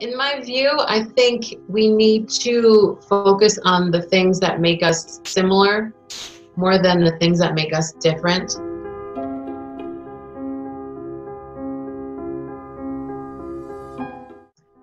In my view, I think we need to focus on the things that make us similar more than the things that make us different.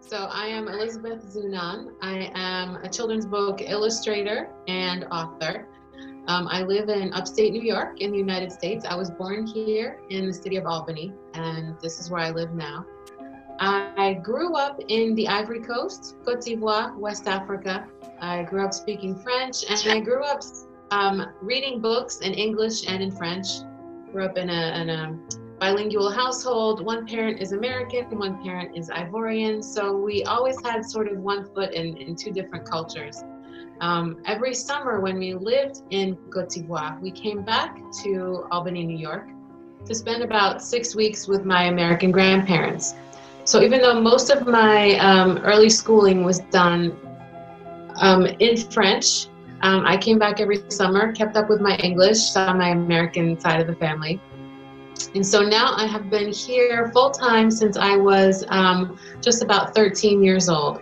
So I am Elizabeth Zunon. I am a children's book illustrator and author. Um, I live in upstate New York in the United States. I was born here in the city of Albany, and this is where I live now. I grew up in the Ivory Coast, Cote d'Ivoire, West Africa. I grew up speaking French, and I grew up um, reading books in English and in French. Grew up in a, in a bilingual household. One parent is American, and one parent is Ivorian. So we always had sort of one foot in, in two different cultures. Um, every summer when we lived in Cote d'Ivoire, we came back to Albany, New York to spend about six weeks with my American grandparents. So even though most of my um, early schooling was done um, in French, um, I came back every summer, kept up with my English, saw my American side of the family. And so now I have been here full time since I was um, just about 13 years old.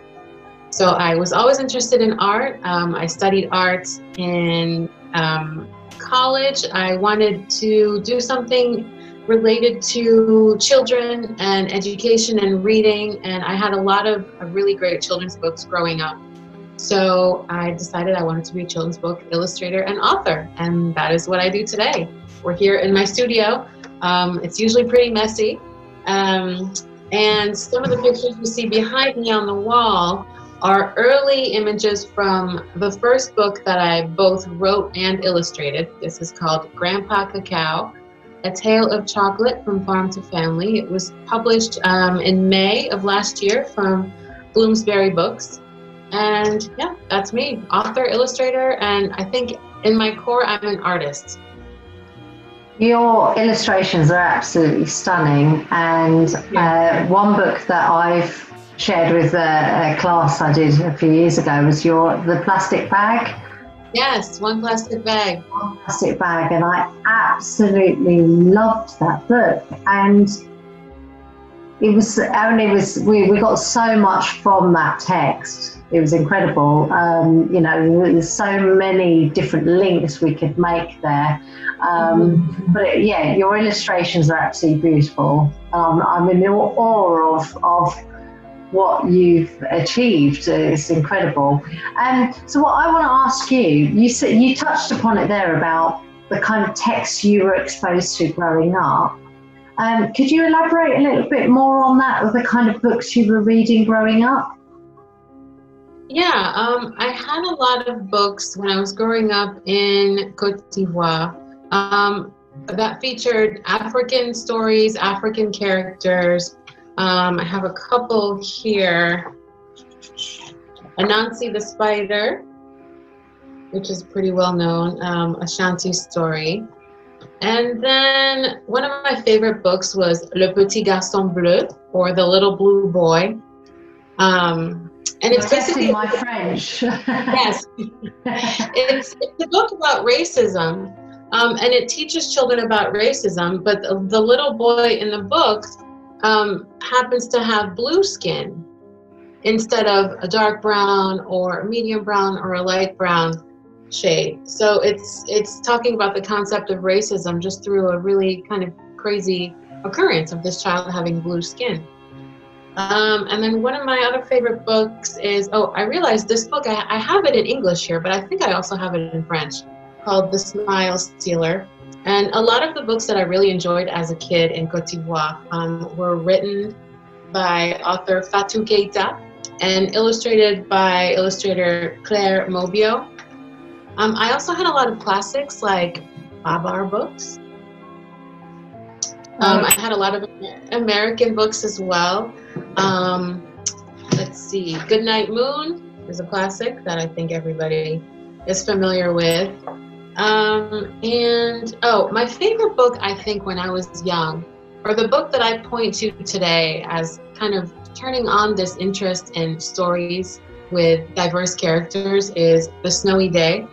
So I was always interested in art. Um, I studied art in um, college. I wanted to do something related to children and education and reading, and I had a lot of really great children's books growing up. So I decided I wanted to be a children's book illustrator and author, and that is what I do today. We're here in my studio. Um, it's usually pretty messy. Um, and some of the pictures you see behind me on the wall are early images from the first book that I both wrote and illustrated. This is called Grandpa Cacao. A Tale of Chocolate from Farm to Family. It was published um, in May of last year from Bloomsbury Books. And yeah, that's me, author, illustrator, and I think in my core, I'm an artist. Your illustrations are absolutely stunning. And uh, one book that I've shared with a, a class I did a few years ago was your The Plastic Bag Yes, one plastic bag. One plastic bag, and I absolutely loved that book. And it was only was we, we got so much from that text. It was incredible. Um, you know, there's so many different links we could make there. Um, mm-hmm. But yeah, your illustrations are absolutely beautiful. Um, I'm in awe of, of what you've achieved is incredible. And so, what I want to ask you, you said you touched upon it there about the kind of text you were exposed to growing up. Um, could you elaborate a little bit more on that, with the kind of books you were reading growing up? Yeah, um, I had a lot of books when I was growing up in Cote d'Ivoire um, that featured African stories, African characters, um, I have a couple here. Anansi the Spider, which is pretty well known, um, Ashanti story. And then one of my favorite books was Le Petit Garçon Bleu, or The Little Blue Boy. Um, and it's basically my French. yes, it's, it's a book about racism, um, and it teaches children about racism. But the, the little boy in the book um, happens to have blue skin instead of a dark brown or a medium brown or a light brown shade. So it's it's talking about the concept of racism just through a really kind of crazy occurrence of this child having blue skin. Um, and then one of my other favorite books is oh I realized this book I, I have it in English here, but I think I also have it in French called The Smile Stealer. And a lot of the books that I really enjoyed as a kid in Cote d'Ivoire um, were written by author Fatou Keita and illustrated by illustrator Claire Mobio. Um, I also had a lot of classics like Babar books. Um, I had a lot of American books as well. Um, let's see, Goodnight Moon is a classic that I think everybody is familiar with. Um, and oh, my favorite book, I think, when I was young, or the book that I point to today as kind of turning on this interest in stories with diverse characters, is The Snowy Day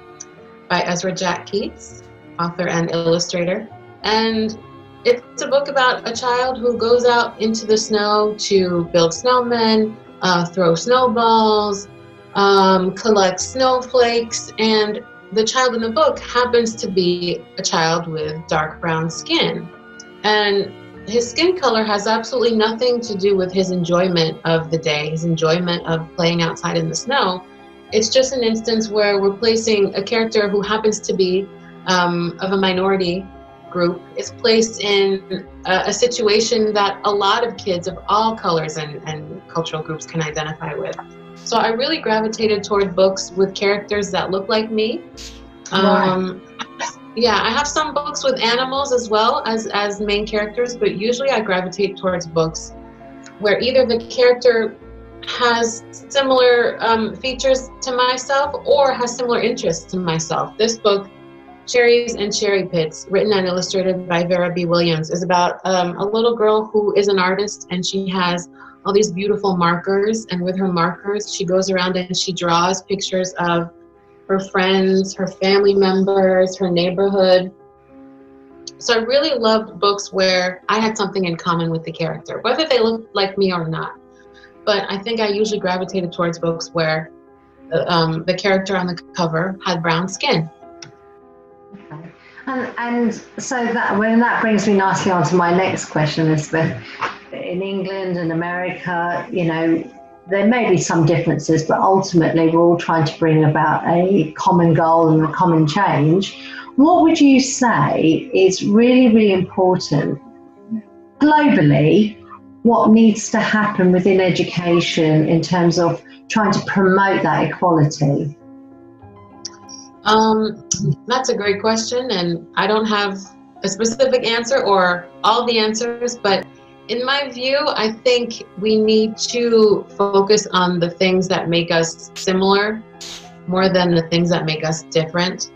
by Ezra Jack Keats, author and illustrator. And it's a book about a child who goes out into the snow to build snowmen, uh, throw snowballs, um, collect snowflakes, and the child in the book happens to be a child with dark brown skin. And his skin color has absolutely nothing to do with his enjoyment of the day, his enjoyment of playing outside in the snow. It's just an instance where we're placing a character who happens to be um, of a minority group is placed in a, a, situation that a lot of kids of all colors and, and cultural groups can identify with. So I really gravitated toward books with characters that look like me. Um, yeah, I have some books with animals as well as as main characters, but usually I gravitate towards books where either the character has similar um, features to myself or has similar interests to myself. This book, Cherries and Cherry Pits, written and illustrated by Vera B. Williams, is about um, a little girl who is an artist and she has all these beautiful markers. And with her markers, she goes around and she draws pictures of her friends, her family members, her neighborhood. So I really loved books where I had something in common with the character, whether they looked like me or not. But I think I usually gravitated towards books where um, the character on the cover had brown skin. And, and so that when that brings me nicely on to my next question, Elizabeth. In England and America, you know, there may be some differences, but ultimately we're all trying to bring about a common goal and a common change. What would you say is really, really important globally? What needs to happen within education in terms of trying to promote that equality? Um, that's a great question, and I don't have a specific answer or all the answers, but in my view, I think we need to focus on the things that make us similar more than the things that make us different.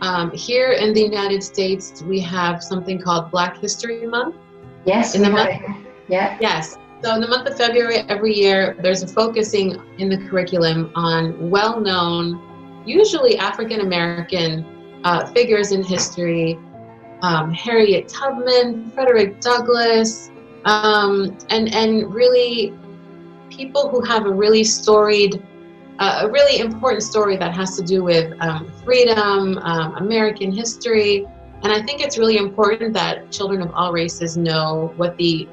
Um, here in the United States, we have something called Black History Month. Yes. In the month. Yeah. Yes. So in the month of February every year, there's a focusing in the curriculum on well-known, usually African American uh, figures in history. Um, Harriet Tubman, Frederick Douglass, um, and and really people who have a really storied, uh, a really important story that has to do with um, freedom, um, American history, and I think it's really important that children of all races know what the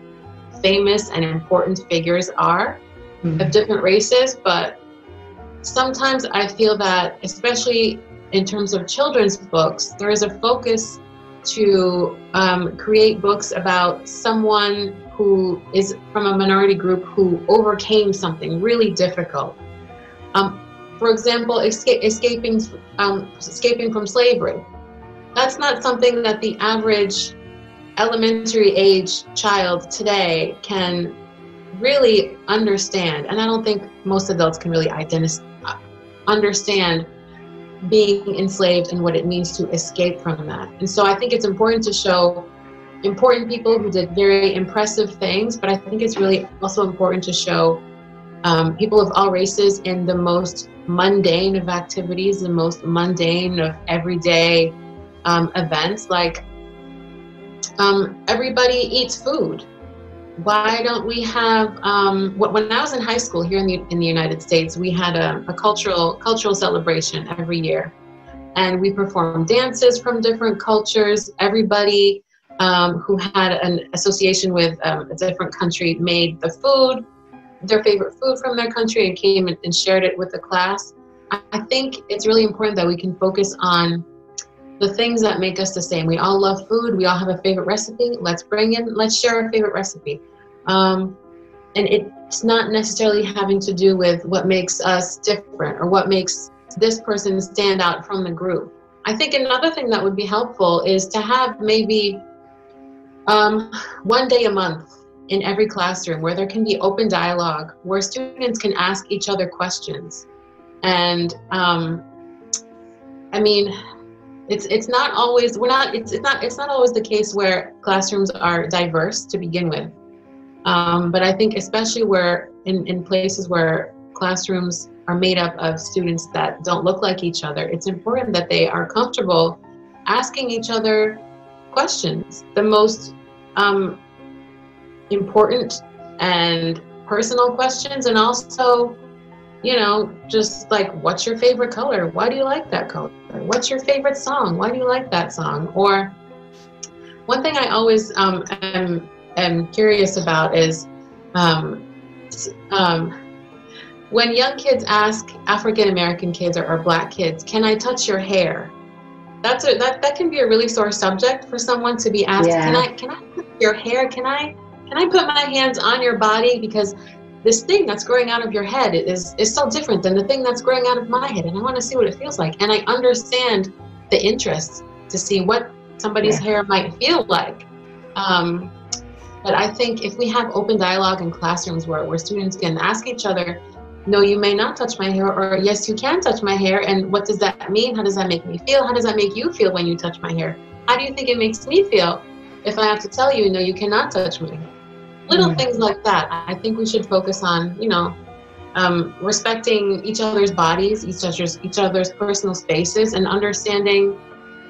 famous and important figures are mm-hmm. of different races, but sometimes I feel that, especially in terms of children's books, there is a focus to um, create books about someone who is from a minority group who overcame something really difficult. Um, for example, escaping, um, escaping from slavery. That's not something that the average elementary age child today can really understand. And I don't think most adults can really identify, understand being enslaved and what it means to escape from that. And so I think it's important to show important people who did very impressive things, but I think it's really also important to show um, people of all races in the most mundane of activities, the most mundane of everyday um, events. Like um, everybody eats food. Why don't we have? Um, when I was in high school here in the in the United States, we had a, a cultural cultural celebration every year, and we performed dances from different cultures. Everybody um, who had an association with um, a different country made the food, their favorite food from their country, and came and shared it with the class. I think it's really important that we can focus on the things that make us the same. We all love food. We all have a favorite recipe. Let's bring in, let's share our favorite recipe. Um, and it's not necessarily having to do with what makes us different or what makes this person stand out from the group. I think another thing that would be helpful is to have maybe um, one day a month in every classroom where there can be open dialogue, where students can ask each other questions. And um, I mean, it's it's not always we're not it's, it's not it's not always the case where classrooms are diverse to begin with. Um, but I think especially where in, in places where classrooms are made up of students that don't look like each other, it's important that they are comfortable asking each other questions. The most um, important and personal questions and also you know just like what's your favorite color? Why do you like that color? What's your favorite song? Why do you like that song? Or one thing i always um, am, am curious about is um, um, when young kids ask african american kids or, or black kids can i touch your hair? That's a that, that can be a really sore subject for someone to be asked yeah. can i can i your hair? Can i can I put my hands on your body? Because this thing that's growing out of your head is is so different than the thing that's growing out of my head and I want to see what it feels like and I understand the interest to see what somebody's yeah. hair might feel like. Um, but I think if we have open dialogue in classrooms where, where students can ask each other no you may not touch my hair or yes you can touch my hair and what does that mean? How does that make me feel? How does that make you feel when you touch my hair? How do you think it makes me feel if I have to tell you no you cannot touch my hair little mm. things like that. I think we should focus on, you know, um, respecting each other's bodies, each other's each other's personal spaces, and understanding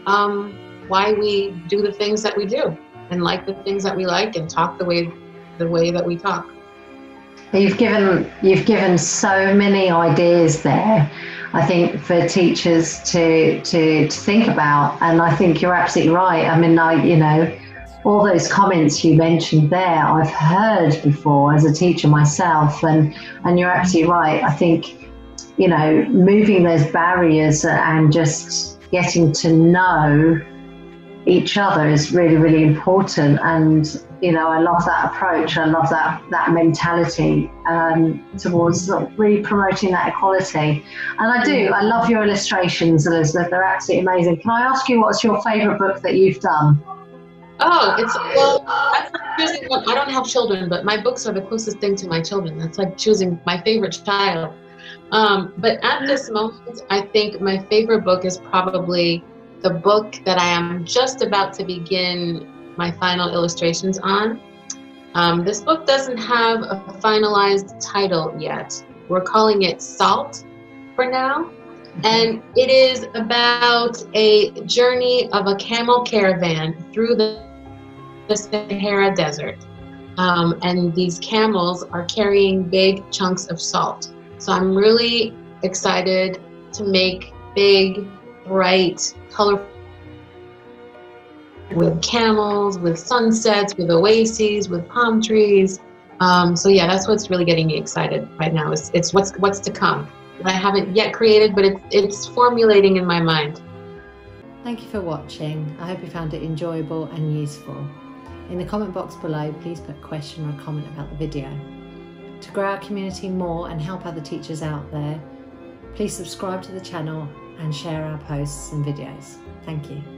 um, why we do the things that we do, and like the things that we like, and talk the way the way that we talk. You've given you've given so many ideas there. I think for teachers to to to think about, and I think you're absolutely right. I mean, I you know all those comments you mentioned there, I've heard before as a teacher myself, and and you're absolutely right. I think you know moving those barriers and just getting to know each other is really really important. And you know i love that approach. I love that that mentality um, towards really promoting that equality. And i do i love your illustrations elizabeth. They're absolutely amazing. Can i ask you what's your favorite book that you've done Oh, it's well. That's like choosing. I don't have children, but my books are the closest thing to my children. That's like choosing my favorite child. Um, but at this moment, I think my favorite book is probably the book that I am just about to begin my final illustrations on. Um, this book doesn't have a finalized title yet. We're calling it Salt for now. And it is about a journey of a camel caravan through the the Sahara Desert. Um, and these camels are carrying big chunks of salt. So I'm really excited to make big, bright, colorful with camels, with sunsets, with oases, with palm trees. Um, so yeah, that's what's really getting me excited right now. It's what's what's to come. that I haven't yet created, but it's it's formulating in my mind. Thank you for watching. I hope you found it enjoyable and useful. In the comment box below, please put a question or a comment about the video. To grow our community more and help other teachers out there, please subscribe to the channel and share our posts and videos. Thank you.